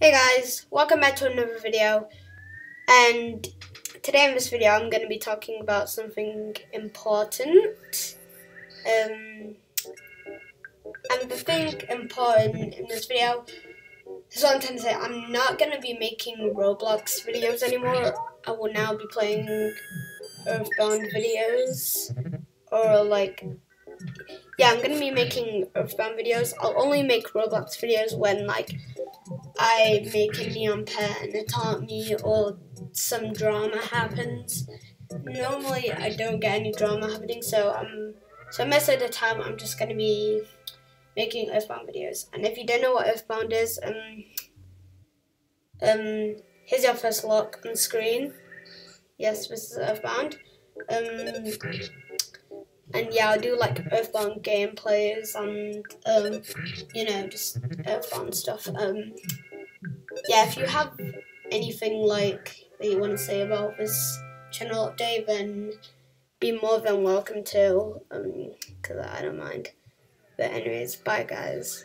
Hey guys, welcome back to another video. And today in this video I'm going to be talking about something important. Um, and the thing important in this video is what I'm trying to say, I'm not going to be making Roblox videos anymore, I will now be playing Earthbound videos. Or like yeah, I'm gonna be making Earthbound videos. I'll only make Roblox videos when like I make a neon pet in Adopt Me or some drama happens. Normally I don't get any drama happening, so um so most of the time I'm just gonna be making Earthbound videos. And if you don't know what Earthbound is, um um here's your first look on screen. Yes, this is Earthbound. Um and yeah, I'll do like Earthbound gameplays and um, you know, just Earthbound stuff. Um, yeah, if you have anything like that you want to say about this channel update, then be more than welcome to, um, I don't mind. But anyways, bye guys.